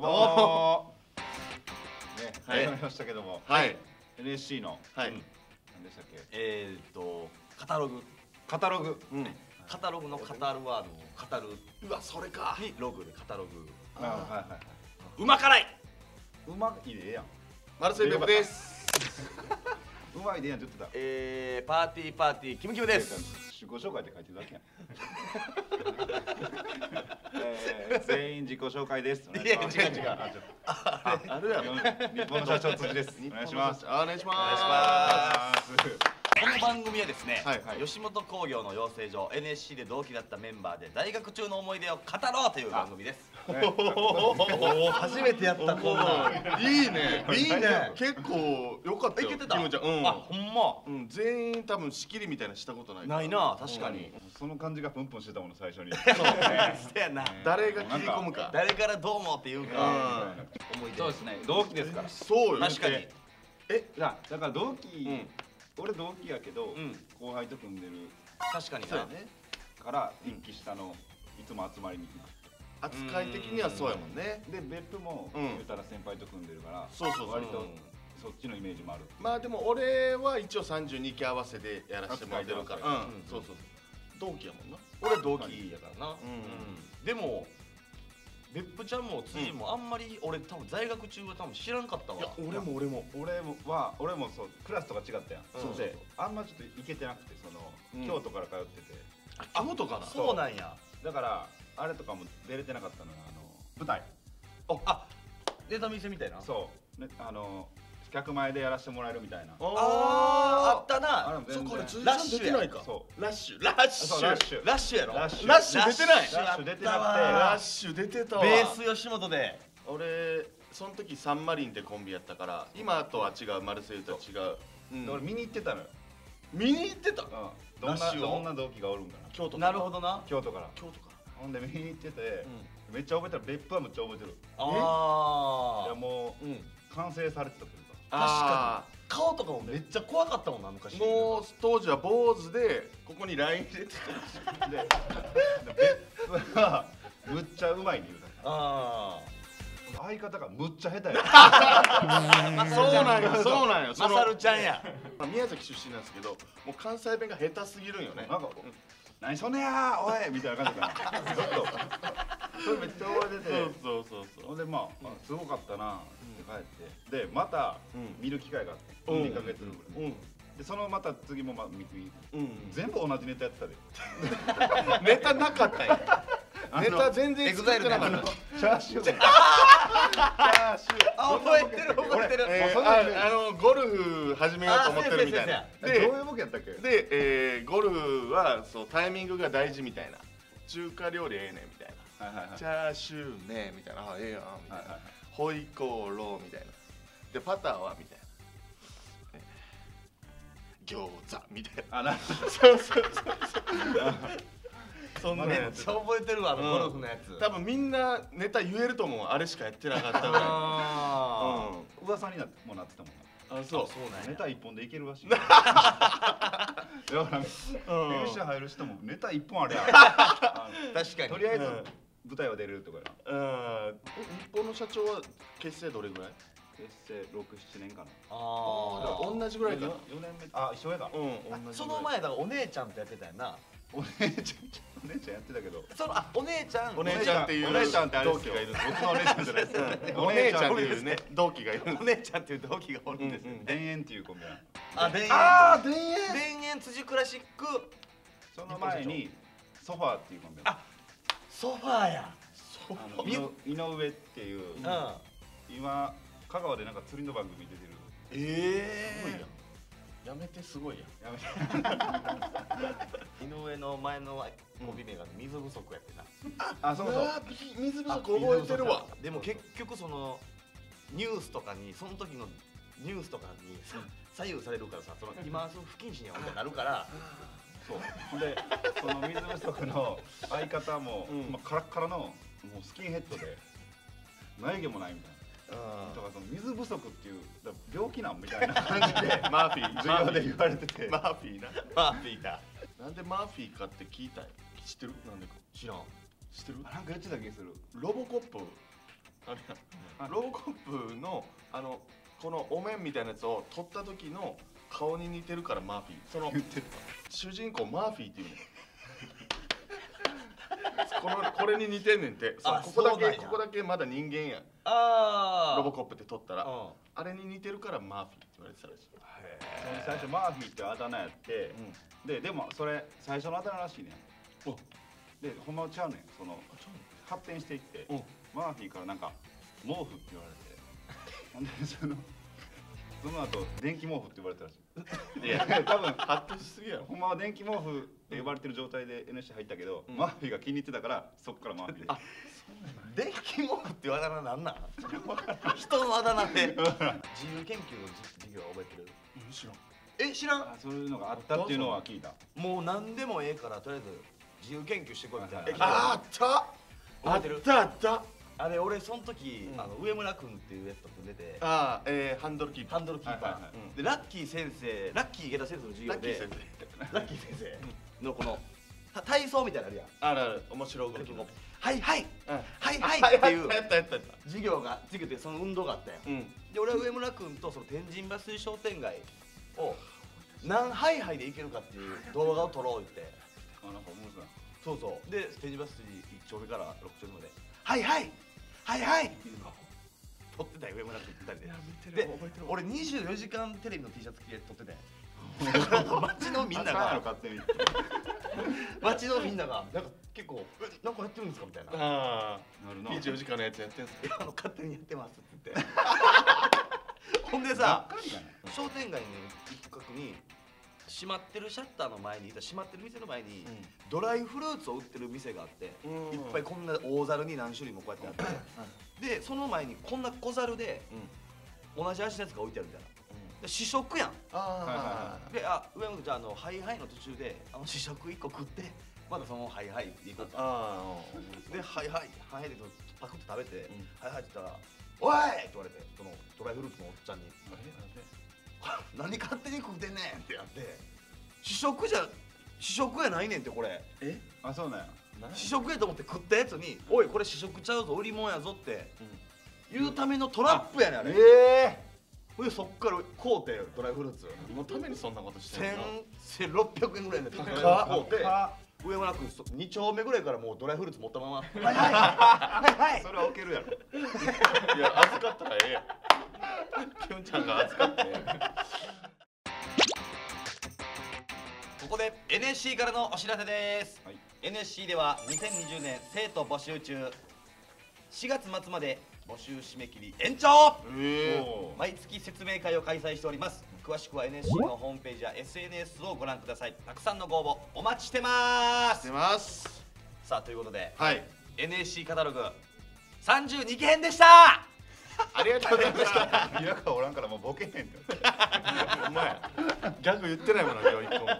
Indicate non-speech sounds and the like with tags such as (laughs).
うもー。ねはい。始まりましたけども。はい。NSC の。はい。うん。何でしたっけ？えーっとカタログ。カタログ。うん。カタログのカタルはあのカタルうわそれか。にログでカタログ。あはいはいはい。うま辛い。うまいでええやん。マルセイベブです。うまいでええやんって言ってた。えー、パーティーパーティーキムキムです。自己紹介って書いてるだけやん (laughs) 自己紹介です。いや違う違う。あちょああるやろ日本の社長辻です。お願いします。あお願いします。お願いしますこの番組はですね、はいはい。吉本興業の養成所 NSC で同期だったメンバーで大学中の思い出を語ろうという番組です。おお初めてやったこんいいね。いいね。結構良かったよいけてた？キムちゃん。うん。あほんま。うん全員多分仕切りみたいなのしたことないないな確かに。その感じがプンプンしてたもの最初に。(laughs) そうそやな誰が切り込むか。誰からどうもって言うか。思い出そうですね。同期ですから。そうよ確かに。え。だだから同期、ん俺同期やけど、うん。後輩と組んでる。確かにな。そうやね。から一期下のいつも集まりに行扱い的にはそうやもんね。くで別府も、うん。言うたら先輩と組んでるからそうそうそう。割とうんそっちのイメージもある。まあでも俺は一応32期合わせでやらせてもらってるから。扱いうん。そうそうそう。同期やもんな。俺同期やからな、ん。でも別府ちゃんも辻もあんまり俺多分在学中は多分知らんかったわ。いや俺も俺も。俺もは俺もそうクラスとか違ったやん、うん。であんまちょっと行けてなくてその、うん。京都から通ってて。あ京都かなそうなんや。だからあれとかも出れてなかったのがあの舞台。あネタ見せみたいな？そう、ね、あの客前でやらせてもらえるみたいな。あーあったあなれも全然。そこから辻ラさんッシュや。出てないか。そう。ラッシュ。ラッシュ。ラッシュ。ラッシュやろ。ラッシュ。ラッシュ出てない。ラッシュ出てなくて。ラッシュ出てたわ。ベース吉本で。俺その時サンマリンってコンビやったから今とは違うマルセイユとは違う、う。ん。で俺見に行ってたのよ、見に行ってた？うん、どんなラッシュを？どんな同期がおるんかな。京都なるほどな。京都から。京都かほんで見に行ってて、めっちゃ覚えてる。別府はめっちゃ覚えてる。いああやもうん。う完成されてたというかあ顔とかもめっちゃ怖かったもんな昔。ーもう当時は坊主でここにライン入れてたででむ (laughs) っちゃうまいに言うあた相方がむっちゃ下手や。(laughs) あそうなんよそうなんよ。マサルちゃんや。まあ宮崎出身なんですけどもう関西弁が下手すぎるんよね。なんか「何しとんねやおい!」みたいな感じかな (laughs) ちょっと。それめっちゃ覚えてて。そうそうそうそう。ほんでまあ、あすごかったな。って帰ってでまたうん。見る機会があって、うん。2ヶ月ぐらい、うん。でそのまた次もま見見うん。全部同じネタやってたで。(laughs) ネタなかったんや。あのネタ全然作ってなかった。チャーシュー。チャーシュー。あ覚えてる覚えてる。ああのゴルフ始めようと思ってるみたいな。あえどうでいうボケやったっけ？で、えーゴルフはそうタイミングが大事みたいな。中華料理ええねんみたいな。はいはいはい。チャーシューねみたいな。あええやんみたいな。はいはいはいホイコーローみたいな。でパターはみたいな。え餃子みたいな。あなそうそうそうそんなめっちゃ覚えてるわあのうん。ゴルフのやつ。多分みんなネタ言えると思うあれしかやってなかったぐら。いあうん。噂になってもなってたもん。なあそう。そうなんや。ネタ一本でいけるらしい。(laughs) だから入る人もネタ一本あれや (laughs) 確かに。とりあえずうん舞台は出れるとかやうん。日本の社長は結成どれぐらい？結成67年かな。あ同じぐらいか。な4年目。あ一緒やか。うん同じその前だからお姉ちゃんとやってたよな。お姉ちゃん。お姉ちゃんやってたけど。そのあお姉ちゃん。お姉ちゃんっていうお姉ちゃんってあれですよ。同期がいる僕のお姉ちゃんじゃないですうん。お姉ちゃんっていうね。同期がいる。んお姉ちゃんっていう同期がおるんです田園っていうコンビあ田園。ああ田園。田園辻クラシック。その前にソファーっていうコンビあソファーや。あの井の井上っていううん。今香川でなんか釣りの番組出てる。えすごいやん。やめてすごいやん。やめて。井上の前のコンビ名が水不足やってな。あそうそう。水不足覚えてるわ。でも結局そのニュースとかにその時のニュースとかにさ左右されるからさその今その不謹慎やみたいになるからそう。ほんでその水不足の相方も、うん。まあ、カラッカラのもうスキンヘッドで眉毛もないみたいな。だからその水不足っていう病気なんみたいな感じで (laughs) マーフィー。(laughs) 授業で言われてて、マーフィーな。マーフィーだ。なんでマーフィーかって聞いたい。知ってる？なんでか。知らん。知ってる？あなんか言ってた気がする。ロボコップ。あれや。ロボコップのあのこのお面みたいなやつを取った時の顔に似てるからマーフィー。その主人公マーフィーっていうの (laughs) このこれに似てんねんて。そここだけここだけまだ人間やあロボコップって取ったらうん。あれに似てるからマーフィーって言われてたらしい。最初マーフィーってあだ名やって、ででもそれ最初のあだ名らしいねでほんまはちゃうねん。その発展していって、うん。マーフィーからなんか毛布って言われて。ほんでそのその後電気毛布って言われたらしい。(laughs) いや。多分発展しすぎやろ。ほんまは電気毛布って呼ばれてる状態で NSC 入ったけど、うん。マーフィーが気に入ってたからそっからマーフィーあ電気毛布っていうあだ名なんな。ん (laughs) 人のあだ名で自由研究の授業覚えてる？知らん。え知らん？あそういうのがあったっていうのは聞いた。もう何でもええからとりあえず自由研究してこいみたいな。ああった。あったあったあれ俺その時、うん。あの上村君っていうやつと組んでて。ああえー、ハンドルキーパー。ハンドルキーパー、はいはいはい。うん。でラッキー先生ラッキー池田先生の授業で。ラッキー先生。ラッキー先生。のこのた体操みたいなのあるやん。あるある。面白い動きの。はいはい。うん。はいはい。っていう。やったやったやった。授業が授業でその運動があったやん。うん。で俺は上村君とその天神橋水商店街を何ハイハイで行けるかっていう動画を撮ろうって。あなんか面白いそうそう。で天神橋筋1丁目から6丁目まで「はいはいはいはい!」っていうのを撮ってたよ上村君2人でで覚えてる。俺24時間テレビの T シャツ着て撮ってて。だから街のみんなが。勝手に。街のみんなが。なんか結構「えなんかやってるんですか?」みたいな。あなるな。あ24時間のやつやってんすいや (laughs) あの勝手にやってますって言って。(laughs) ほんでさ商店街の一角に閉まってるシャッターの前に閉まってる店の前に、ドライフルーツを売ってる店があって、うん。いっぱいこんな大樽に何種類もこうやってあって、でその前にこんな小樽でうん。同じ味のやつが置いてあるみたいな。で試食やん。ああであ上本じゃああのハイハイの途中であの試食1個食ってまだそのハイハイで行こうか。あでハイハイハイハイでパクッと食べて、うん。ハイハイって言ったら「おい!」って言われてそのドライフルーツのおっちゃんに「(laughs) 何勝手に食うてんねん!」ってやって。試食じゃ試食やないねんってこれ。え？あそうなんや。試食やと思って食ったやつに「おいこれ試食ちゃうぞ売り物やぞ」って言うためのトラップやねんあれ。えほいでそっから買うてドライフルーツ。何のためにそんなことしてんの？1000 1600円ぐらいの高いの高っ。買うてか上村君そ2丁目ぐらいからもうドライフルーツ持ったまま「はいはいはいはい。それは置けるやろ。(laughs) いや預かったらええやんきょんちゃんが預かっここで NSC からのお知らせです、はい。NSC では2020年生徒募集中。4月末まで募集締め切り延長。毎月説明会を開催しております。詳しくは NSC のホームページや SNS をご覧ください。たくさんのご応募お待ちしてます。出ます。さあということではい。NSC カタログ32期編でしたありがとうございました。岩川おらんからもうボケへんって。お前ギャグ言ってないもんな今日一個も。